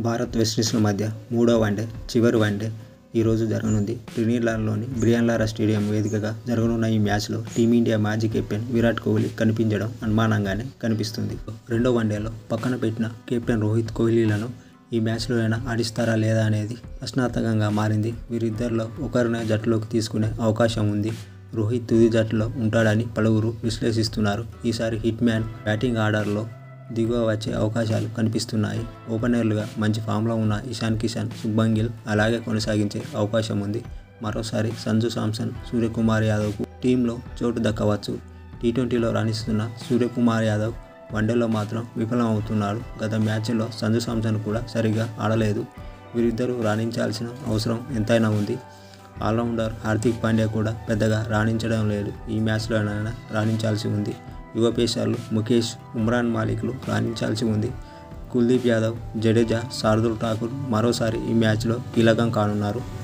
భారత్ వెస్టిండీస్ల మధ్య మూడో వన్డే చివరి వన్డే ఈరోజు జరగనుంది. ట్రినీలాలోని బ్రియాన్లారా స్టేడియం వేదికగా జరగనున్న ఈ మ్యాచ్లో టీమిండియా మాజీ కెప్టెన్ విరాట్ కోహ్లీ కనిపించడం అనుమానంగానే కనిపిస్తుంది. రెండో వన్డేలో పక్కన పెట్టిన కెప్టెన్ రోహిత్ కోహ్లీలను ఈ మ్యాచ్లో అయినా ఆడిస్తారా లేదా అనేది ప్రశ్నార్థకంగా మారింది. వీరిద్దరిలో ఒకరినే జట్టులోకి తీసుకునే అవకాశం ఉంది. రోహిత్ తుది జట్టులో ఉంటాడని పలువురు విశ్లేషిస్తున్నారు. ఈసారి హిట్ మ్యాన్ బ్యాటింగ్ ఆర్డర్లో దిగువ వచ్చే అవకాశాలు కనిపిస్తున్నాయి. ఓపెనర్లుగా మంచి ఫామ్లో ఉన్న ఇషాన్ కిషన్ శుభ్మన్ గిల్ అలాగే కొనసాగించే అవకాశం ఉంది. మరోసారి సంజు సామ్సన్ సూర్యకుమార్ యాదవ్కు టీంలో చోటు దక్కవచ్చు. టీ ట్వంటీలో రాణిస్తున్న సూర్యకుమార్ యాదవ్ వన్డేలో మాత్రం విఫలమవుతున్నాడు. గత మ్యాచ్లో సంజు సామ్సన్ కూడా సరిగా ఆడలేదు. వీరిద్దరూ రాణించాల్సిన అవసరం ఎంతైనా ఉంది. ఆల్రౌండర్ హార్దిక్ పాండ్యా కూడా పెద్దగా రాణించడం లేదు. ఈ మ్యాచ్లోనైనా రాణించాల్సి ఉంది. యువ పేసర్లు ముఖేష్ ఉమ్రాన్ మాలిక్లు రాణించాల్సి ఉంది. కుల్దీప్ యాదవ్ జడేజా శార్దుల్ ఠాకూర్ మరోసారి ఈ మ్యాచ్లో కీలకం కానున్నారు.